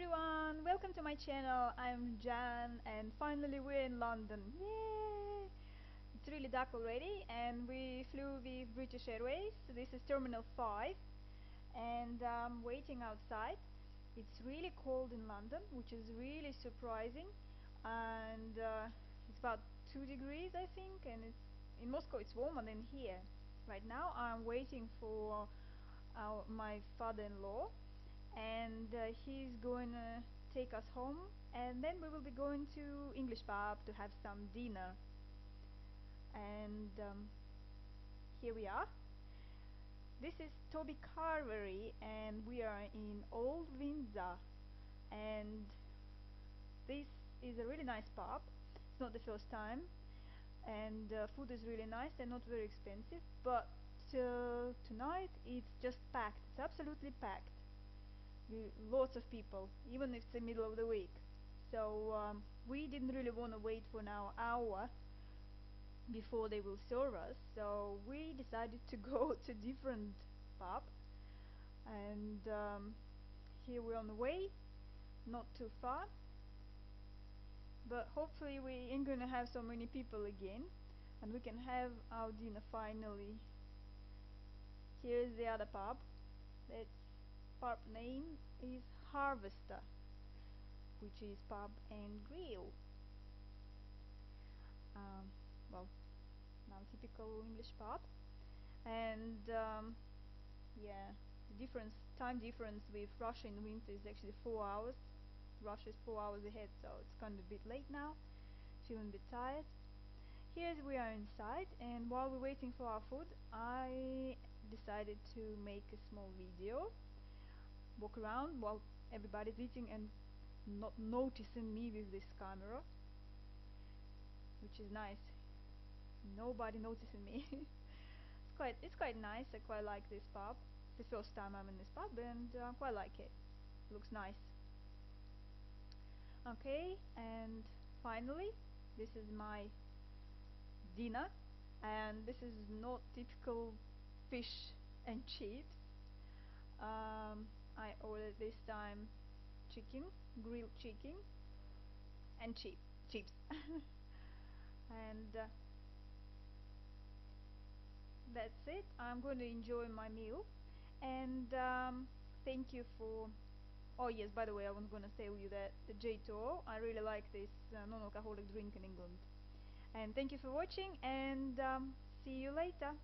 everyone, welcome to my channel. I'm Jan and finally we're in London. Yay! It's really dark already and we flew with British Airways. This is Terminal 5 and I'm waiting outside. It's really cold in London, which is really surprising and uh, it's about 2 degrees I think and it's in Moscow it's warmer than here. Right now I'm waiting for our, my father-in-law and uh, he's going to take us home and then we will be going to English pub to have some dinner. And um, here we are. This is Toby Carvery and we are in Old Windsor. And this is a really nice pub. It's not the first time. And uh, food is really nice and not very expensive but uh, tonight it's just packed. It's absolutely packed lots of people even if it's the middle of the week. So um, we didn't really want to wait for an hour before they will serve us so we decided to go to different pub. And um, here we're on the way not too far. But hopefully we ain't gonna have so many people again and we can have our dinner finally. Here's the other pub. Let's pub name is Harvester which is pub and grill um, well now typical English pub and um, yeah the difference time difference with Russia in winter is actually four hours. Russia is four hours ahead so it's kind of a bit late now. Feeling a bit tired. Here we are inside and while we're waiting for our food I decided to make a small video walk around while everybody's eating and not noticing me with this camera which is nice. Nobody noticing me. It's quite it's quite nice. I quite like this pub. The first time I'm in this pub and I uh, quite like it. Looks nice. Okay and finally this is my dinner. And this is not typical fish and chips um, I ordered this time chicken, grilled chicken and chip, chips. And uh, that's it. I'm going to enjoy my meal. And um, thank you for oh yes by the way I was going to tell you that the J2O I really like this uh, non-alcoholic drink in England. And thank you for watching and um, see you later